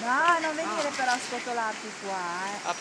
No, non venire però a scotolarti qua, eh. Ah,